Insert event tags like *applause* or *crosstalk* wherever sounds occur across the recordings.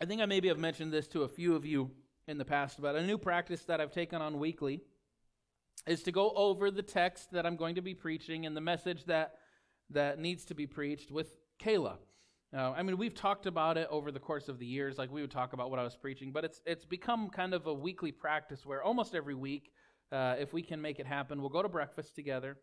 I think I maybe have mentioned this to a few of you in the past, but a new practice that I've taken on weekly is to go over the text that I'm going to be preaching and the message that that needs to be preached with Kayla. Uh, I mean, we've talked about it over the course of the years, like we would talk about what I was preaching, but it's it's become kind of a weekly practice where almost every week, uh, if we can make it happen, we'll go to breakfast together,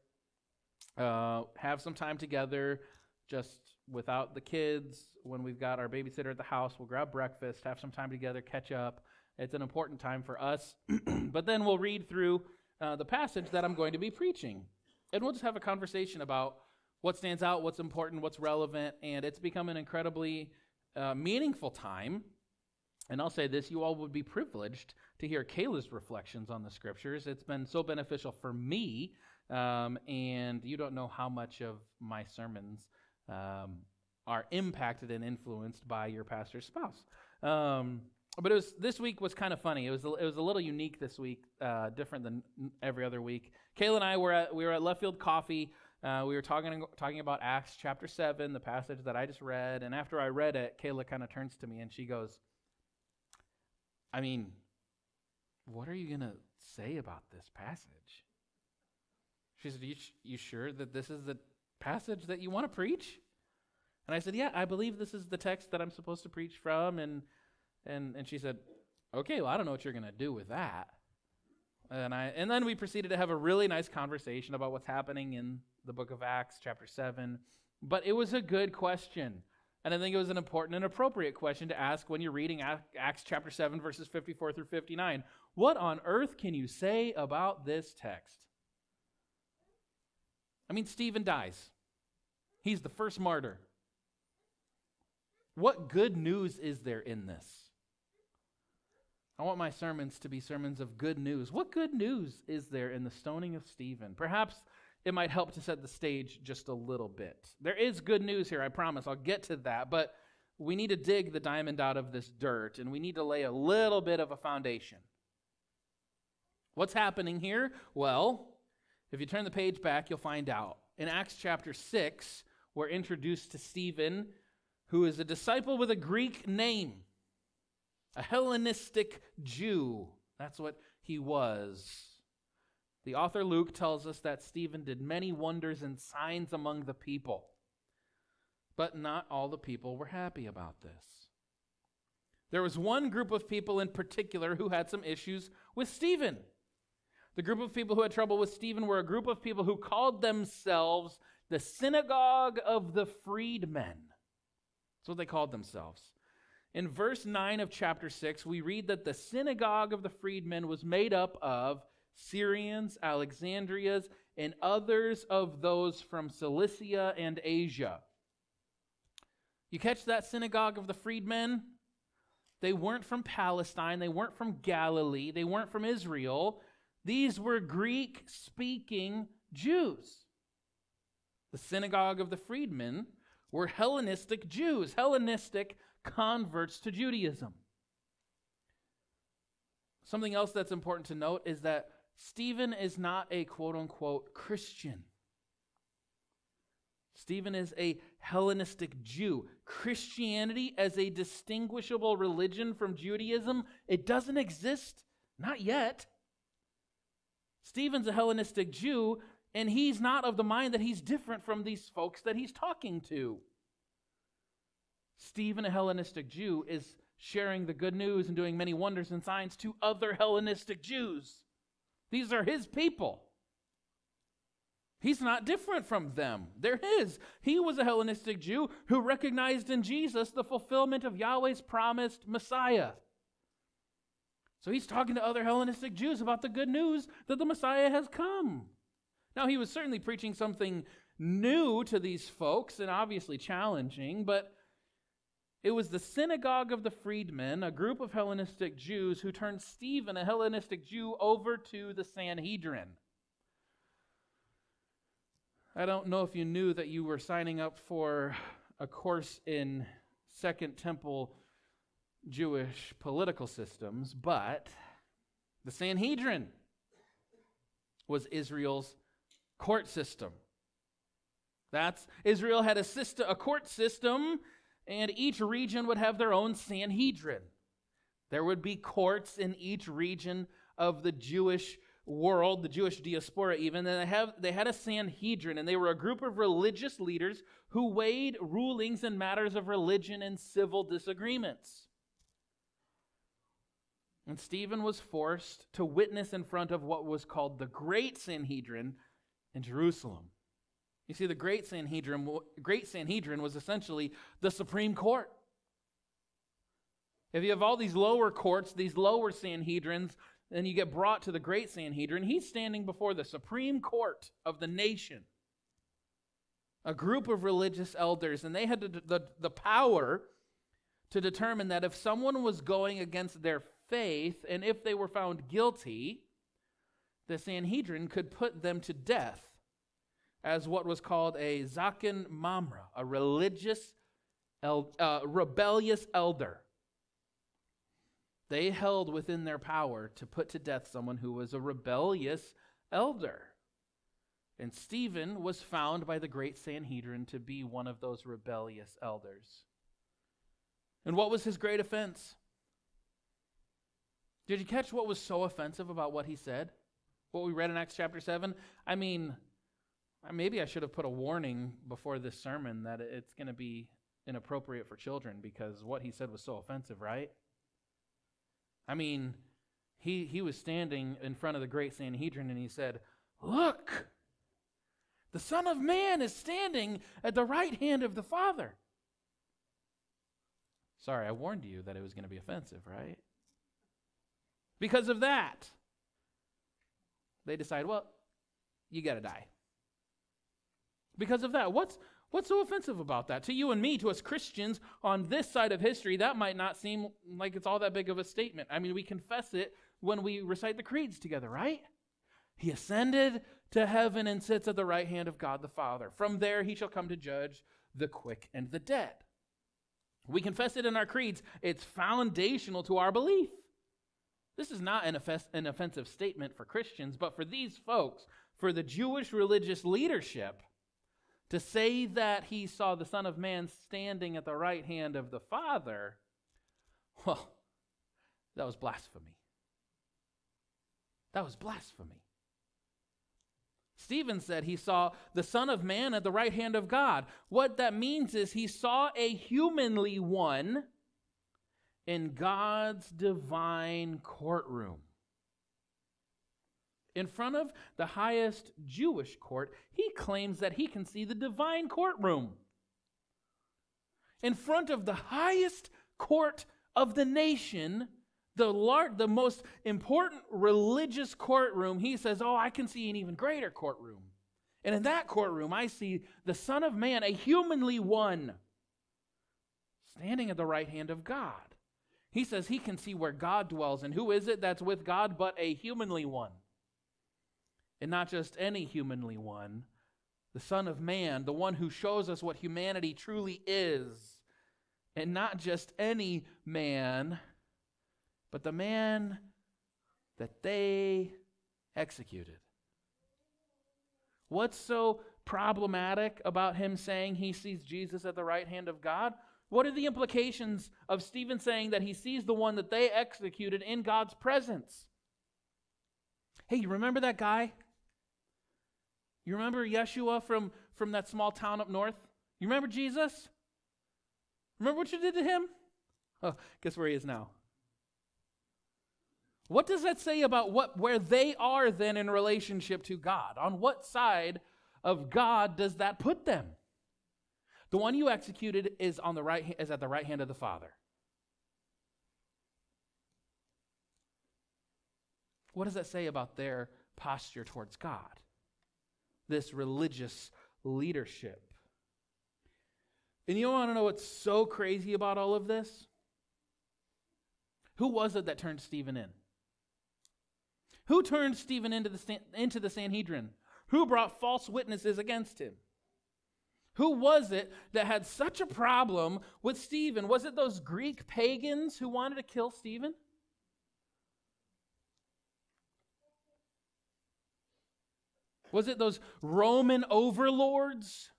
uh, have some time together, just without the kids. When we've got our babysitter at the house, we'll grab breakfast, have some time together, catch up. It's an important time for us. *clears throat* but then we'll read through uh, the passage that I'm going to be preaching. And we'll just have a conversation about what stands out, what's important, what's relevant. And it's become an incredibly uh, meaningful time. And I'll say this you all would be privileged to hear Kayla's reflections on the scriptures. It's been so beneficial for me. Um, and you don't know how much of my sermons um, are impacted and influenced by your pastor's spouse. Um, but it was this week was kind of funny. It was it was a little unique this week, uh, different than every other week. Kayla and I were at we were at Left Field Coffee. Uh, we were talking talking about Acts chapter seven, the passage that I just read. And after I read it, Kayla kind of turns to me and she goes, "I mean, what are you gonna say about this passage?" She said, "You, you sure that this is the passage that you want to preach?" And I said, "Yeah, I believe this is the text that I'm supposed to preach from." And and, and she said, Okay, well, I don't know what you're going to do with that. And, I, and then we proceeded to have a really nice conversation about what's happening in the book of Acts, chapter 7. But it was a good question. And I think it was an important and appropriate question to ask when you're reading Acts chapter 7, verses 54 through 59. What on earth can you say about this text? I mean, Stephen dies, he's the first martyr. What good news is there in this? I want my sermons to be sermons of good news. What good news is there in the stoning of Stephen? Perhaps it might help to set the stage just a little bit. There is good news here, I promise. I'll get to that. But we need to dig the diamond out of this dirt, and we need to lay a little bit of a foundation. What's happening here? Well, if you turn the page back, you'll find out. In Acts chapter 6, we're introduced to Stephen, who is a disciple with a Greek name a Hellenistic Jew. That's what he was. The author Luke tells us that Stephen did many wonders and signs among the people. But not all the people were happy about this. There was one group of people in particular who had some issues with Stephen. The group of people who had trouble with Stephen were a group of people who called themselves the synagogue of the freedmen. That's what they called themselves. In verse 9 of chapter 6, we read that the synagogue of the freedmen was made up of Syrians, Alexandrias, and others of those from Cilicia and Asia. You catch that synagogue of the freedmen? They weren't from Palestine, they weren't from Galilee, they weren't from Israel. These were Greek speaking Jews. The synagogue of the freedmen were Hellenistic Jews, Hellenistic converts to Judaism. Something else that's important to note is that Stephen is not a quote unquote Christian. Stephen is a Hellenistic Jew. Christianity as a distinguishable religion from Judaism, it doesn't exist, not yet. Stephen's a Hellenistic Jew, and he's not of the mind that he's different from these folks that he's talking to. Stephen, a Hellenistic Jew, is sharing the good news and doing many wonders and signs to other Hellenistic Jews. These are his people. He's not different from them. They're his. He was a Hellenistic Jew who recognized in Jesus the fulfillment of Yahweh's promised Messiah. So he's talking to other Hellenistic Jews about the good news that the Messiah has come. Now, he was certainly preaching something new to these folks and obviously challenging, but it was the synagogue of the freedmen, a group of Hellenistic Jews, who turned Stephen, a Hellenistic Jew, over to the Sanhedrin. I don't know if you knew that you were signing up for a course in Second Temple Jewish political systems, but the Sanhedrin was Israel's court system. That's Israel had a system, a court system and each region would have their own Sanhedrin. There would be courts in each region of the Jewish world, the Jewish diaspora even, and they, have, they had a Sanhedrin, and they were a group of religious leaders who weighed rulings in matters of religion and civil disagreements. And Stephen was forced to witness in front of what was called the Great Sanhedrin in Jerusalem. You see, the Great Sanhedrin, Great Sanhedrin was essentially the Supreme Court. If you have all these lower courts, these lower Sanhedrins, then you get brought to the Great Sanhedrin. He's standing before the Supreme Court of the nation, a group of religious elders, and they had the, the, the power to determine that if someone was going against their faith and if they were found guilty, the Sanhedrin could put them to death as what was called a zaken Mamra, a religious, el- uh, rebellious elder. They held within their power to put to death someone who was a rebellious elder. And Stephen was found by the great Sanhedrin to be one of those rebellious elders. And what was his great offense? Did you catch what was so offensive about what he said? What we read in Acts chapter 7? I mean, maybe I should have put a warning before this sermon that it's going to be inappropriate for children because what he said was so offensive, right? I mean, he, he was standing in front of the great Sanhedrin and he said, Look, the Son of Man is standing at the right hand of the Father. Sorry, I warned you that it was going to be offensive, right? Because of that, they decide, well, you got to die. Because of that, what's what's so offensive about that? To you and me, to us Christians on this side of history, that might not seem like it's all that big of a statement. I mean, we confess it when we recite the creeds together, right? He ascended to heaven and sits at the right hand of God the Father. From there he shall come to judge the quick and the dead. We confess it in our creeds. It's foundational to our belief. This is not an, off- an offensive statement for Christians, but for these folks, for the Jewish religious leadership, to say that he saw the Son of Man standing at the right hand of the Father, well, that was blasphemy. That was blasphemy. Stephen said he saw the Son of Man at the right hand of God. What that means is he saw a humanly one in God's divine courtroom. In front of the highest Jewish court, he claims that he can see the divine courtroom. In front of the highest court of the nation, the, lar- the most important religious courtroom, he says, Oh, I can see an even greater courtroom. And in that courtroom, I see the Son of Man, a humanly one, standing at the right hand of God. He says he can see where God dwells. And who is it that's with God but a humanly one? And not just any humanly one, the Son of Man, the one who shows us what humanity truly is. And not just any man, but the man that they executed. What's so problematic about him saying he sees Jesus at the right hand of God? What are the implications of Stephen saying that he sees the one that they executed in God's presence? Hey, you remember that guy? You remember Yeshua from, from that small town up north? You remember Jesus? Remember what you did to him? Oh, guess where he is now? What does that say about what where they are then in relationship to God? On what side of God does that put them? The one you executed is on the right is at the right hand of the Father. What does that say about their posture towards God? This religious leadership. And you want to know what's so crazy about all of this? Who was it that turned Stephen in? Who turned Stephen into the, into the Sanhedrin? Who brought false witnesses against him? Who was it that had such a problem with Stephen? Was it those Greek pagans who wanted to kill Stephen? Was it those Roman overlords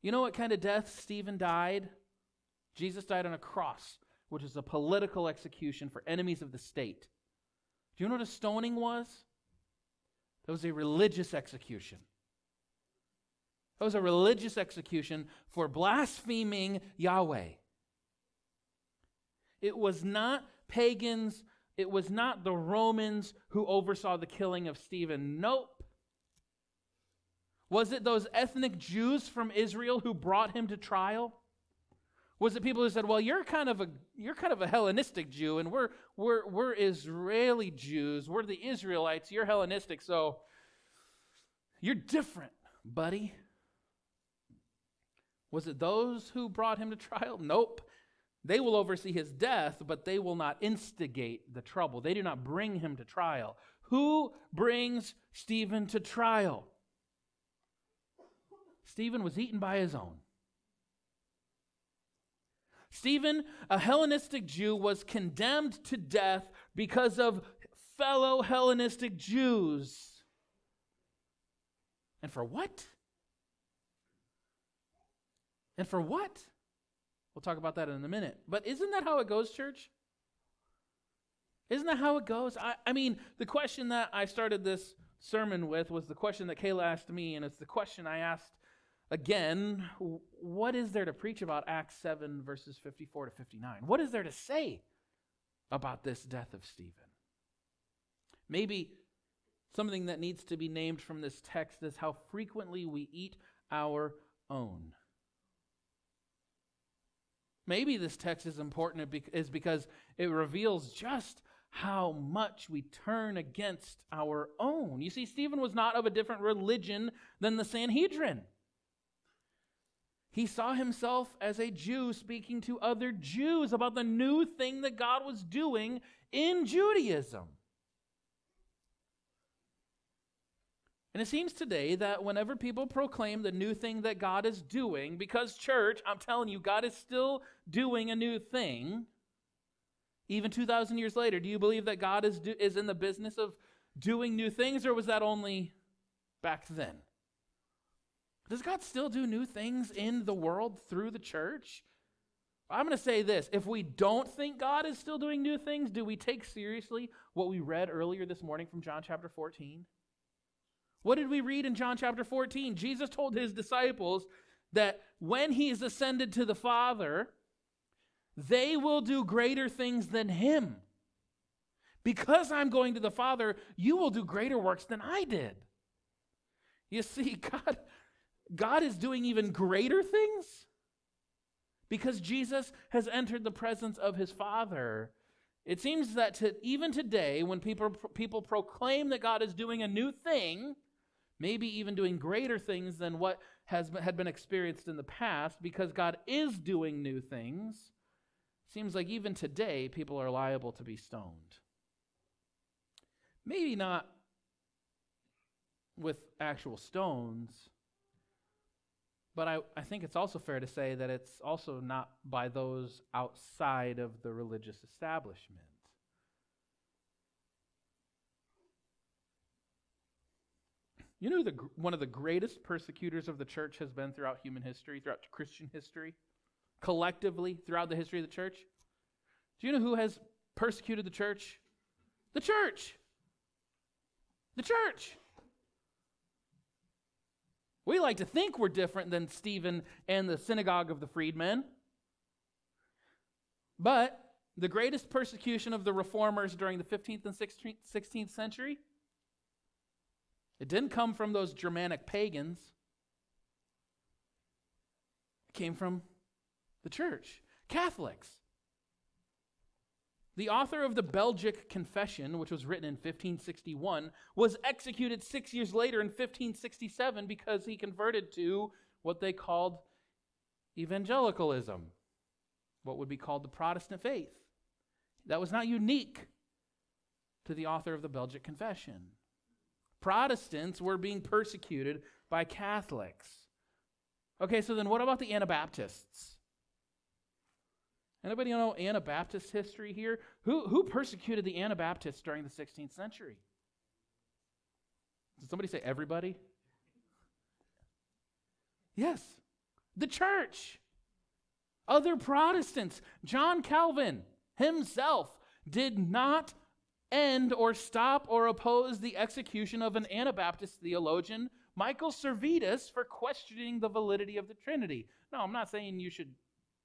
You know what kind of death Stephen died? Jesus died on a cross, which is a political execution for enemies of the state. Do you know what a stoning was? It was a religious execution. It was a religious execution for blaspheming Yahweh. It was not pagans, it was not the Romans who oversaw the killing of Stephen. Nope. Was it those ethnic Jews from Israel who brought him to trial? Was it people who said, "Well, you're kind of a you're kind of a Hellenistic Jew and we're we're we're Israeli Jews. We're the Israelites. You're Hellenistic, so you're different, buddy." Was it those who brought him to trial? Nope. They will oversee his death, but they will not instigate the trouble. They do not bring him to trial. Who brings Stephen to trial? Stephen was eaten by his own. Stephen, a Hellenistic Jew, was condemned to death because of fellow Hellenistic Jews. And for what? And for what? We'll talk about that in a minute. But isn't that how it goes, church? Isn't that how it goes? I, I mean, the question that I started this sermon with was the question that Kayla asked me, and it's the question I asked again what is there to preach about Acts 7, verses 54 to 59? What is there to say about this death of Stephen? Maybe something that needs to be named from this text is how frequently we eat our own. Maybe this text is important is because it reveals just how much we turn against our own. You see, Stephen was not of a different religion than the Sanhedrin. He saw himself as a Jew speaking to other Jews about the new thing that God was doing in Judaism. And it seems today that whenever people proclaim the new thing that God is doing, because church, I'm telling you, God is still doing a new thing. Even 2,000 years later, do you believe that God is, do, is in the business of doing new things, or was that only back then? Does God still do new things in the world through the church? I'm going to say this. If we don't think God is still doing new things, do we take seriously what we read earlier this morning from John chapter 14? What did we read in John chapter 14? Jesus told his disciples that when he is ascended to the Father, they will do greater things than him. Because I'm going to the Father, you will do greater works than I did. You see, *laughs* God, God is doing even greater things because Jesus has entered the presence of his Father. It seems that to, even today, when people, people proclaim that God is doing a new thing, maybe even doing greater things than what has had been experienced in the past, because God is doing new things, seems like even today people are liable to be stoned. Maybe not with actual stones, but I, I think it's also fair to say that it's also not by those outside of the religious establishment. You know the, one of the greatest persecutors of the church has been throughout human history, throughout Christian history, collectively throughout the history of the church? Do you know who has persecuted the church? The church. The church. We like to think we're different than Stephen and the synagogue of the freedmen. But the greatest persecution of the reformers during the 15th and 16th century it didn't come from those Germanic pagans, it came from the church, Catholics. The author of the Belgic Confession, which was written in 1561, was executed six years later in 1567 because he converted to what they called evangelicalism, what would be called the Protestant faith. That was not unique to the author of the Belgic Confession. Protestants were being persecuted by Catholics. Okay, so then what about the Anabaptists? Anybody know Anabaptist history here? Who, who persecuted the Anabaptists during the 16th century? Did somebody say everybody? Yes. The church. Other Protestants. John Calvin himself did not end or stop or oppose the execution of an Anabaptist theologian, Michael Servetus, for questioning the validity of the Trinity. No, I'm not saying you should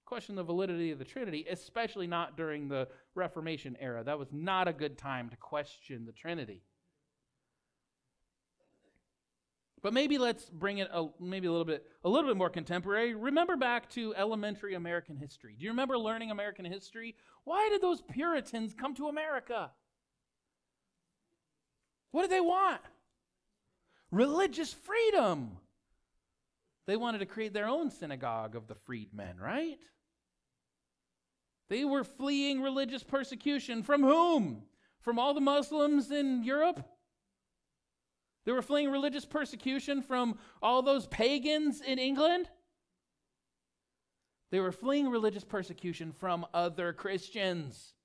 question the validity of the Trinity, especially not during the Reformation era. That was not a good time to question the Trinity. But maybe let's bring it a, maybe a little bit a little bit more contemporary. Remember back to elementary American history. Do you remember learning American history? Why did those Puritans come to America? What did they want? Religious freedom. They wanted to create their own synagogue of the freedmen, right? They were fleeing religious persecution from whom? From all the Muslims in Europe? They were fleeing religious persecution from all those pagans in England? They were fleeing religious persecution from other Christians.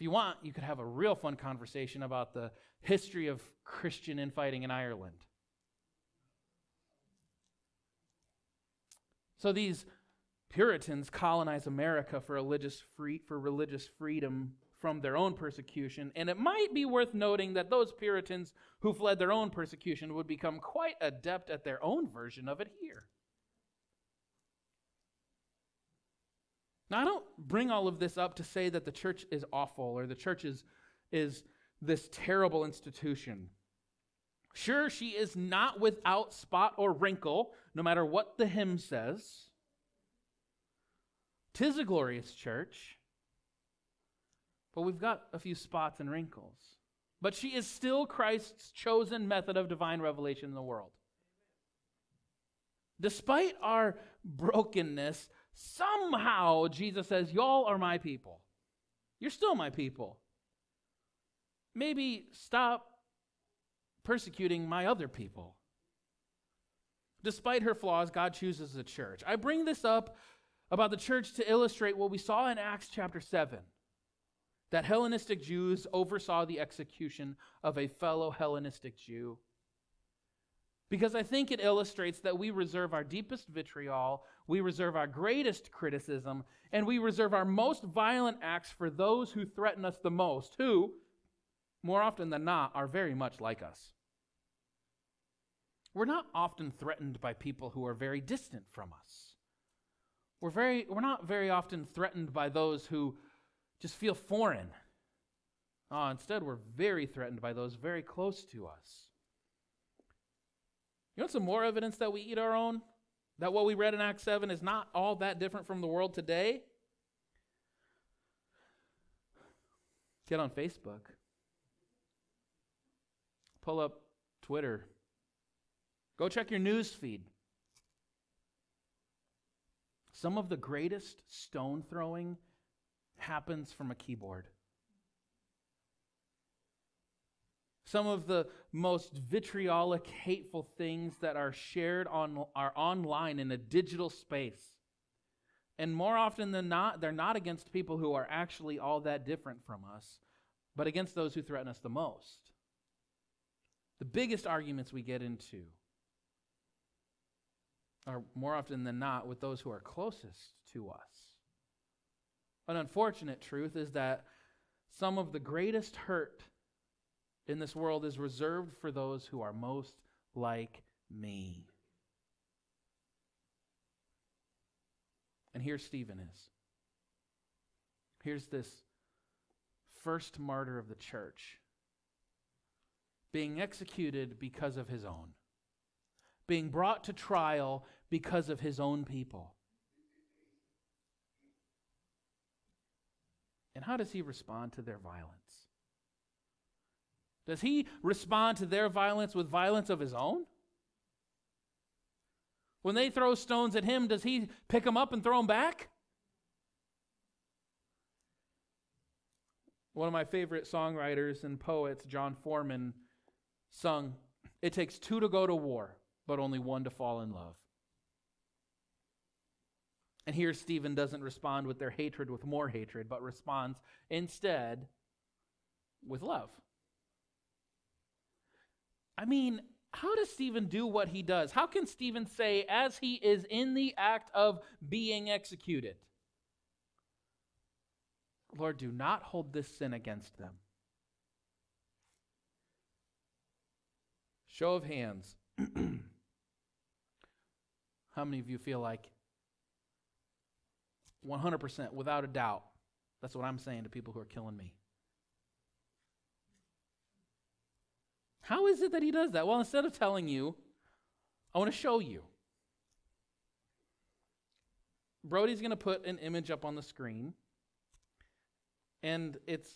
If you want, you could have a real fun conversation about the history of Christian infighting in Ireland. So these Puritans colonize America for religious free for religious freedom from their own persecution, and it might be worth noting that those Puritans who fled their own persecution would become quite adept at their own version of it here. Now, I don't bring all of this up to say that the church is awful or the church is, is this terrible institution. Sure, she is not without spot or wrinkle, no matter what the hymn says. Tis a glorious church, but we've got a few spots and wrinkles. But she is still Christ's chosen method of divine revelation in the world. Despite our brokenness, somehow Jesus says, Y'all are my people. You're still my people. Maybe stop persecuting my other people. Despite her flaws, God chooses the church. I bring this up about the church to illustrate what we saw in Acts chapter 7 that Hellenistic Jews oversaw the execution of a fellow Hellenistic Jew. Because I think it illustrates that we reserve our deepest vitriol, we reserve our greatest criticism, and we reserve our most violent acts for those who threaten us the most, who, more often than not, are very much like us. We're not often threatened by people who are very distant from us. We're, very, we're not very often threatened by those who just feel foreign. Oh, instead, we're very threatened by those very close to us. You want some more evidence that we eat our own? That what we read in Acts 7 is not all that different from the world today? Get on Facebook. Pull up Twitter. Go check your news feed. Some of the greatest stone throwing happens from a keyboard. Some of the most vitriolic, hateful things that are shared on are online in a digital space. And more often than not, they're not against people who are actually all that different from us, but against those who threaten us the most. The biggest arguments we get into are more often than not with those who are closest to us. An unfortunate truth is that some of the greatest hurt in this world is reserved for those who are most like me. And here Stephen is. Here's this first martyr of the church being executed because of his own, being brought to trial because of his own people. And how does he respond to their violence? Does he respond to their violence with violence of his own? When they throw stones at him, does he pick them up and throw them back? One of my favorite songwriters and poets, Jon Foreman, sung, It takes two to go to war, but only one to fall in love. And here Stephen doesn't respond with their hatred with more hatred, but responds instead with love. I mean, how does Stephen do what he does? How can Stephen say, as he is in the act of being executed, Lord, do not hold this sin against them? Show of hands. *clears throat* How many of you feel like 100%, without a doubt, that's what I'm saying to people who are killing me? How is it that he does that? Well, instead of telling you, I want to show you. Brody's going to put an image up on the screen. And it's,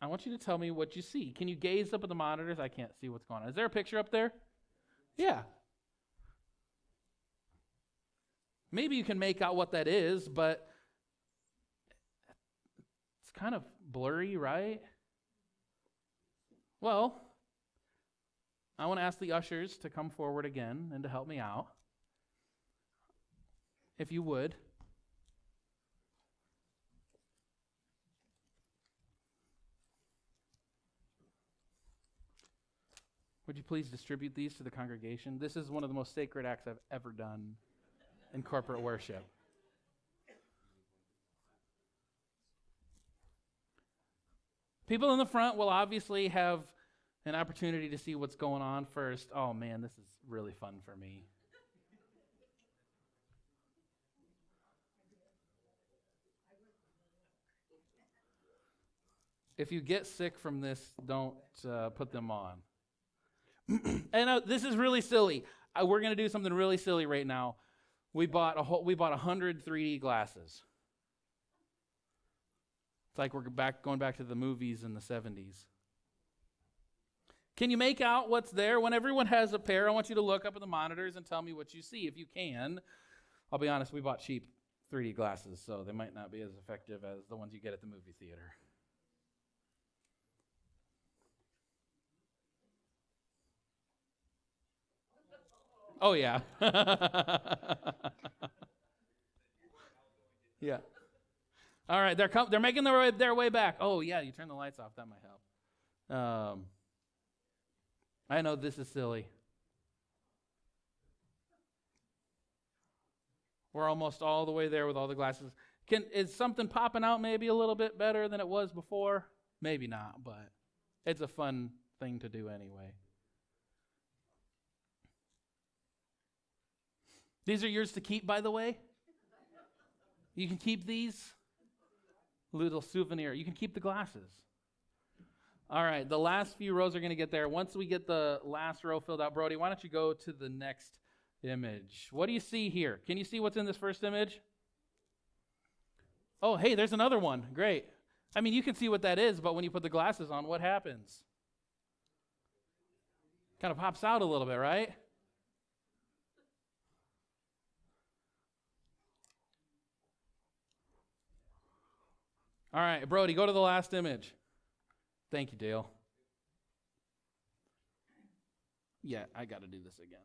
I want you to tell me what you see. Can you gaze up at the monitors? I can't see what's going on. Is there a picture up there? Yeah. Maybe you can make out what that is, but it's kind of blurry, right? Well, I want to ask the ushers to come forward again and to help me out. If you would. Would you please distribute these to the congregation? This is one of the most sacred acts I've ever done in corporate worship. People in the front will obviously have an opportunity to see what's going on first. Oh man, this is really fun for me. If you get sick from this, don't uh, put them on. *clears throat* and uh, this is really silly. Uh, we're going to do something really silly right now. We bought a whole, we bought 100 3D glasses. It's like we're back going back to the movies in the 70s. Can you make out what's there? When everyone has a pair, I want you to look up at the monitors and tell me what you see. If you can, I'll be honest, we bought cheap 3D glasses, so they might not be as effective as the ones you get at the movie theater. Oh, yeah. *laughs* yeah. All right, they're, com- they're making their way, their way back. Oh, yeah, you turn the lights off. That might help. Um, I know this is silly. We're almost all the way there with all the glasses. Can, is something popping out maybe a little bit better than it was before? Maybe not, but it's a fun thing to do anyway. These are yours to keep, by the way. You can keep these. Little souvenir. You can keep the glasses. All right, the last few rows are going to get there. Once we get the last row filled out, Brody, why don't you go to the next image? What do you see here? Can you see what's in this first image? Oh, hey, there's another one. Great. I mean, you can see what that is, but when you put the glasses on, what happens? Kind of pops out a little bit, right? All right, Brody, go to the last image. Thank you, Dale. Yeah, I got to do this again.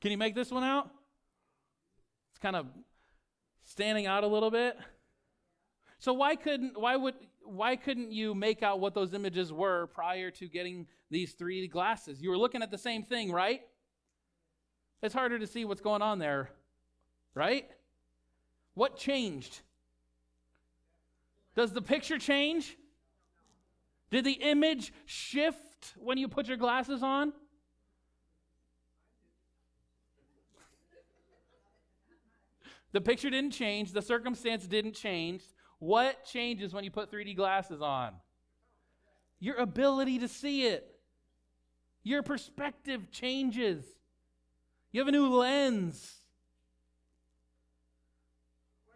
Can you make this one out? It's kind of standing out a little bit. So why couldn't why would why couldn't you make out what those images were prior to getting these three glasses? You were looking at the same thing, right? It's harder to see what's going on there, right? What changed? Does the picture change? Did the image shift when you put your glasses on? The picture didn't change, the circumstance didn't change. What changes when you put 3D glasses on? Your ability to see it. Your perspective changes. You have a new lens.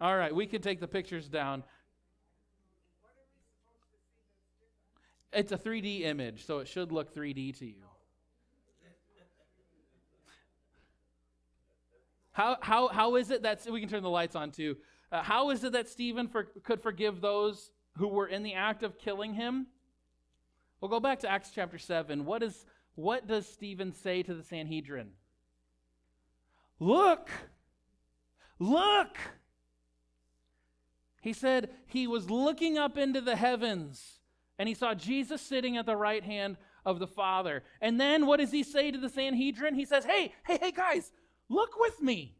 All right, we can take the pictures down. It's a 3D image, so it should look 3D to you. How, how, how is it that we can turn the lights on too? Uh, how is it that Stephen for, could forgive those who were in the act of killing him? We'll go back to Acts chapter 7. What, is, what does Stephen say to the Sanhedrin? Look! Look! He said he was looking up into the heavens and he saw Jesus sitting at the right hand of the Father. And then what does he say to the Sanhedrin? He says, Hey, hey, hey, guys, look with me.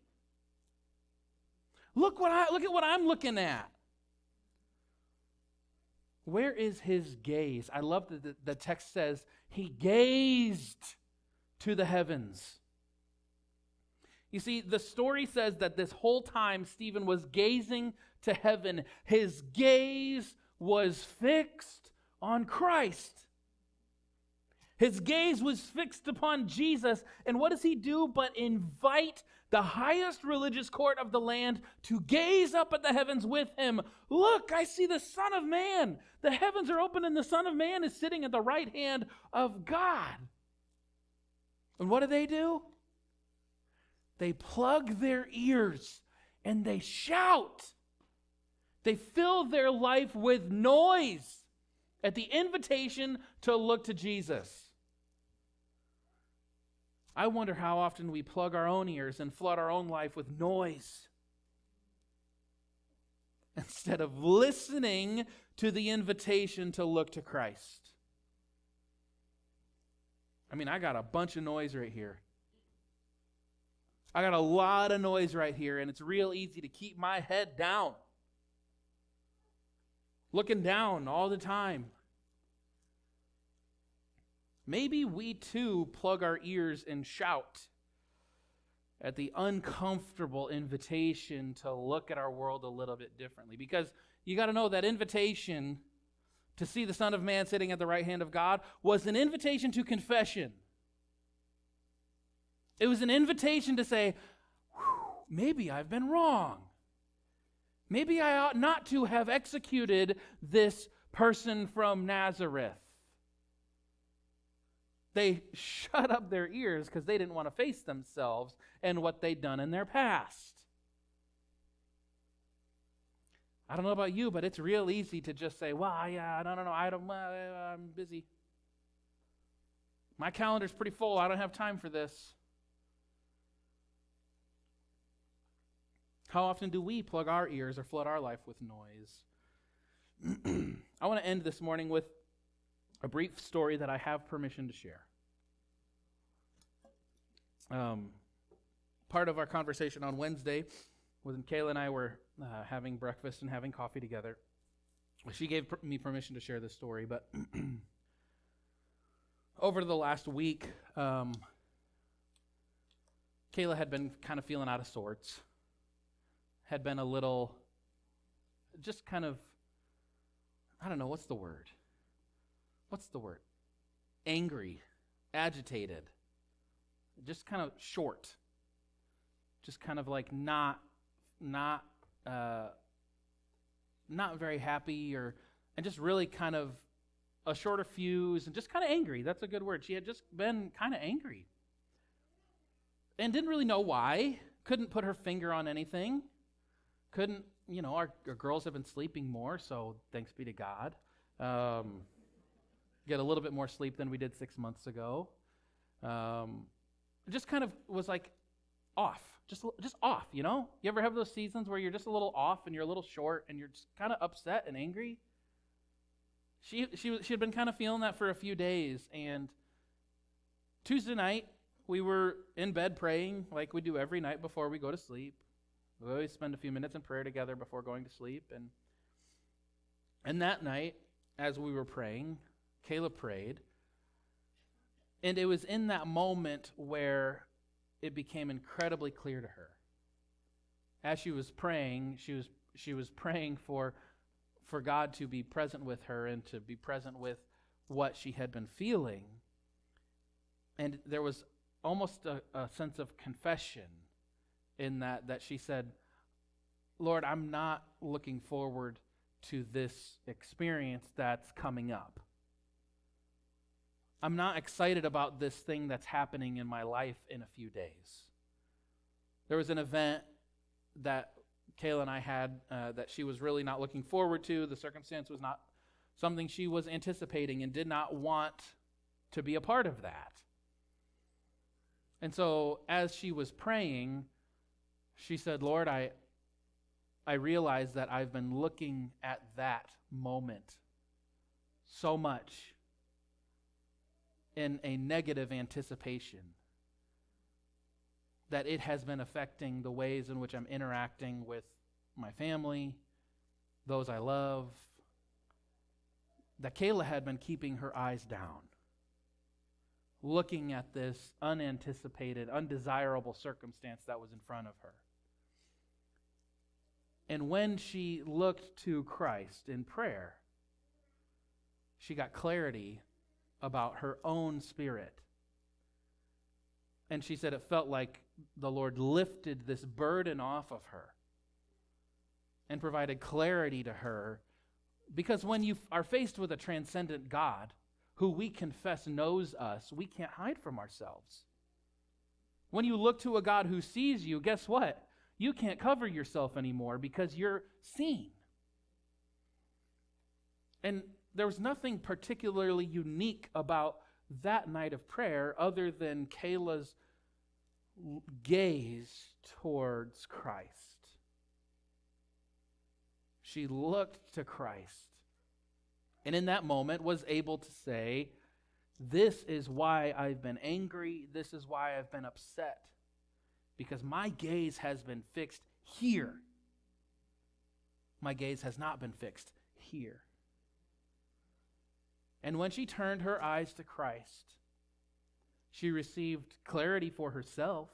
Look what I look at what I'm looking at. Where is his gaze? I love that the, the text says he gazed to the heavens. You see, the story says that this whole time Stephen was gazing to heaven. His gaze was fixed on Christ. His gaze was fixed upon Jesus. And what does he do but invite the highest religious court of the land to gaze up at the heavens with him? Look, I see the Son of Man. The heavens are open, and the Son of Man is sitting at the right hand of God. And what do they do? They plug their ears and they shout. They fill their life with noise at the invitation to look to Jesus. I wonder how often we plug our own ears and flood our own life with noise *laughs* instead of listening to the invitation to look to Christ. I mean, I got a bunch of noise right here. I got a lot of noise right here, and it's real easy to keep my head down. Looking down all the time. Maybe we too plug our ears and shout at the uncomfortable invitation to look at our world a little bit differently. Because you got to know that invitation to see the Son of Man sitting at the right hand of God was an invitation to confession. It was an invitation to say, maybe I've been wrong. Maybe I ought not to have executed this person from Nazareth they *laughs* shut up their ears because they didn't want to face themselves and what they'd done in their past. I don't know about you, but it's real easy to just say, well, yeah, uh, I don't know, I don't, I'm busy. My calendar's pretty full. I don't have time for this. How often do we plug our ears or flood our life with noise? *clears throat* I want to end this morning with a brief story that I have permission to share. Um, part of our conversation on Wednesday, when Kayla and I were uh, having breakfast and having coffee together, she gave me permission to share this story. But *clears throat* over the last week, um, Kayla had been kind of feeling out of sorts, had been a little, just kind of, I don't know, what's the word? What's the word? Angry, agitated just kind of short, just kind of like not not uh, not very happy or and just really kind of a shorter fuse and just kind of angry. That's a good word. She had just been kind of angry and didn't really know why. Couldn't put her finger on anything. Couldn't, you know, our, our girls have been sleeping more, so thanks be to God. Um, get a little bit more sleep than we did six months ago. Um, just kind of was like off, just just off. You know, you ever have those seasons where you're just a little off and you're a little short and you're just kind of upset and angry. She she she had been kind of feeling that for a few days, and Tuesday night we were in bed praying like we do every night before we go to sleep. We always spend a few minutes in prayer together before going to sleep, and and that night, as we were praying, Kayla prayed and it was in that moment where it became incredibly clear to her. As she was praying, she was, she was praying for, for God to be present with her and to be present with what she had been feeling. And there was almost a, a sense of confession in that, that she said, Lord, I'm not looking forward to this experience that's coming up. I'm not excited about this thing that's happening in my life in a few days. There was an event that Kayla and I had uh, that she was really not looking forward to. The circumstance was not something she was anticipating and did not want to be a part of that. And so, as she was praying, she said, Lord, I, I realize that I've been looking at that moment so much in a negative anticipation that it has been affecting the ways in which I'm interacting with my family, those I love, that Kayla had been keeping her eyes down, looking at this unanticipated, undesirable circumstance that was in front of her. And when she looked to Christ in prayer, she got clarity about her own spirit. And she said it felt like the Lord lifted this burden off of her and provided clarity to her. Because when you are faced with a transcendent God who we confess knows us, we can't hide from ourselves. When you look to a God who sees you, guess what? You can't cover yourself anymore because you're seen. And there was nothing particularly unique about that night of prayer other than Kayla's gaze towards Christ. She looked to Christ. And in that moment was able to say, This is why I've been angry. This is why I've been upset. Because my gaze has been fixed here. My gaze has not been fixed here. And when she turned her eyes to Christ, she received clarity for herself.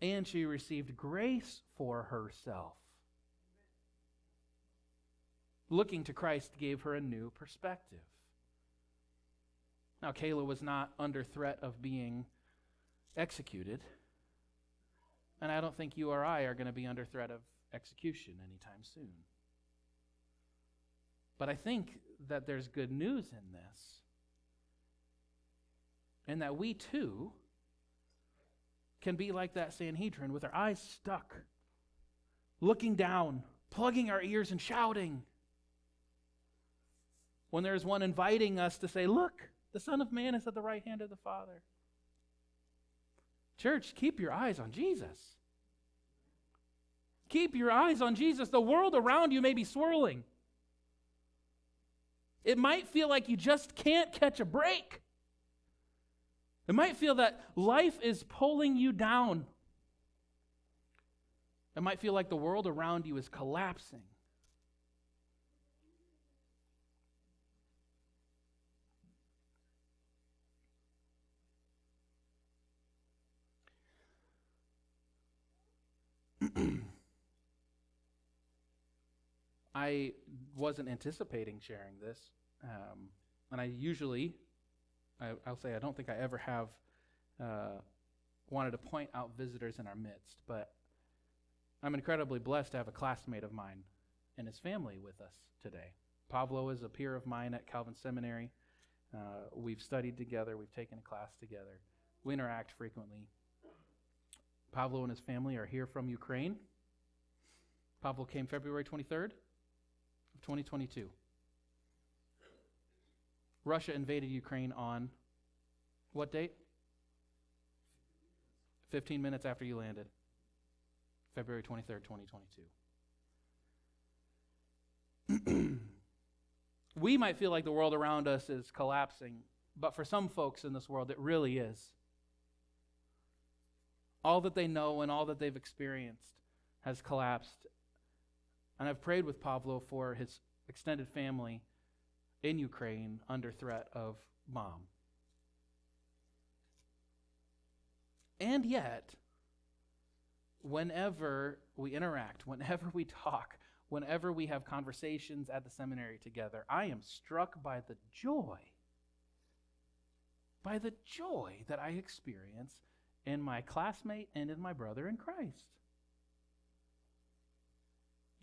And she received grace for herself. Looking to Christ gave her a new perspective. Now, Kayla was not under threat of being executed. And I don't think you or I are going to be under threat of execution anytime soon. But I think that there's good news in this. And that we too can be like that Sanhedrin with our eyes stuck, looking down, plugging our ears, and shouting. When there's one inviting us to say, Look, the Son of Man is at the right hand of the Father. Church, keep your eyes on Jesus. Keep your eyes on Jesus. The world around you may be swirling. It might feel like you just can't catch a break. It might feel that life is pulling you down. It might feel like the world around you is collapsing. I wasn't anticipating sharing this, um, and I usually, I, will say, I don't think I ever have uh, wanted to point out visitors in our midst, but I'm incredibly blessed to have a classmate of mine and his family with us today. Pablo is a peer of mine at Calvin Seminary. Uh, we've studied together, we've taken a class together, we interact frequently. Pablo and his family are here from Ukraine. Pablo came February 23rd. of 2022. Russia invaded Ukraine on what date? 15 minutes after you landed. February 23rd, 2022. *clears throat* we might feel like the world around us is collapsing, but for some folks in this world, it really is. All that they know and all that they've experienced has collapsed and I've prayed with Pablo for his extended family in Ukraine under threat of bomb. And yet, whenever we interact, *laughs* whenever we talk, whenever we have conversations at the seminary together, I am struck by the joy, by the joy that I experience in my classmate and in my brother in Christ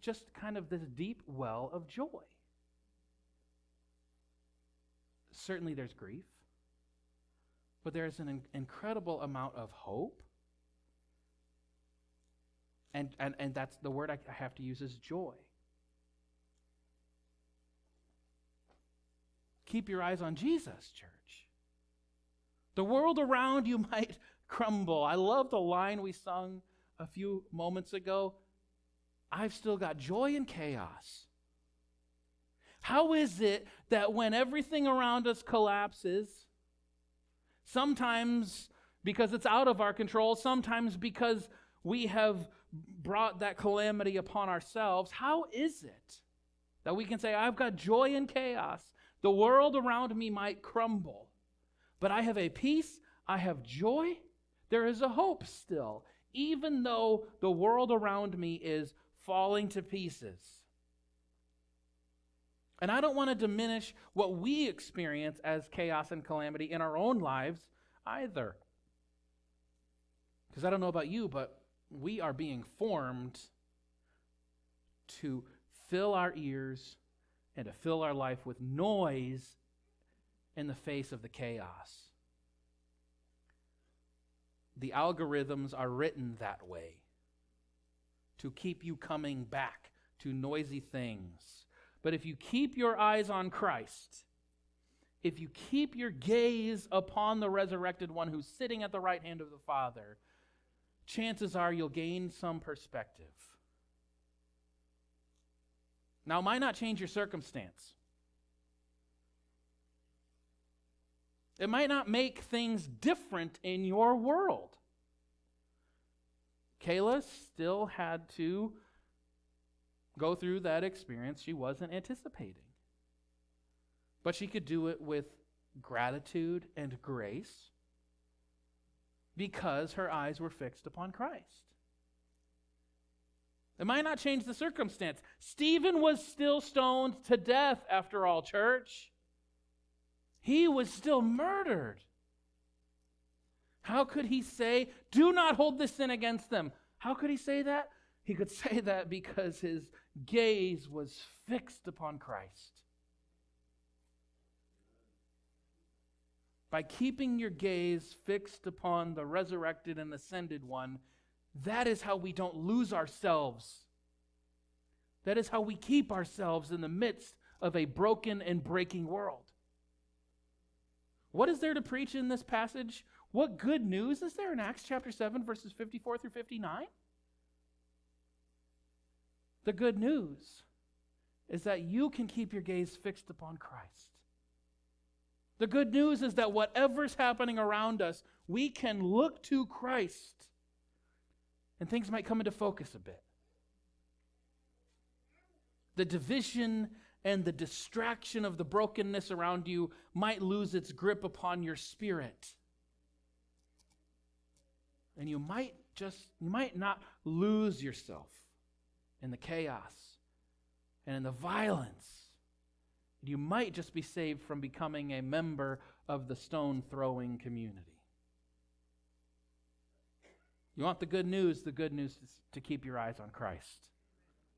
just kind of this deep well of joy. Certainly, there's grief, but there's an in- incredible amount of hope. And, and, and that's the word I have to use is joy. Keep your eyes on Jesus, church. The world around you *laughs* might crumble. I love the line we sung a few moments ago I've still got joy in chaos. How is it that when everything around us collapses, sometimes because it's out of our control, sometimes because we have brought that calamity upon ourselves, how is it that we can say, I've got joy in chaos? The world around me might crumble, but I have a peace, I have joy. There is a hope still, even though the world around me is falling to pieces. And I don't want to diminish what we experience as chaos and calamity in our own lives either. Because I don't know about you, but we are being formed to fill our ears and to fill our life with noise in the face of the chaos. The algorithms are written that way to keep you coming back to noisy things. But if you keep your eyes on Christ, if you keep your gaze upon the resurrected one who's sitting at the right hand of the Father, chances are you'll gain some perspective. Now, it might not change your circumstance. It might not make things different in your world. Kayla still had to go through that experience she wasn't anticipating. But she could do it with gratitude and grace because her eyes were fixed upon Christ. It might not change the circumstance. Stephen was still stoned to death, after all, church. He was still murdered. How could he say, Do not hold this sin against them? How could he say that? He could *laughs* say that because his gaze was fixed upon Christ. by keeping your gaze fixed upon the resurrected and ascended one, that is how we don't lose ourselves. That is how we keep ourselves in the midst of a broken and breaking world. What is there to preach in this passage? What good news is there in Acts chapter 7, verses 54 through 59? The good news is that you can keep your gaze fixed upon Christ. The good news is that whatever's happening around us, we can look to Christ and things might come into focus a bit. The division and the distraction of the brokenness around you might lose its grip upon your spirit. And you might just, you might not lose yourself in the chaos and in the violence you might just be saved from becoming a member of the stone throwing community. You want the good news? The good news is to keep your eyes on Christ.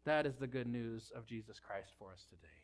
That is the good news of Jesus Christ for us today.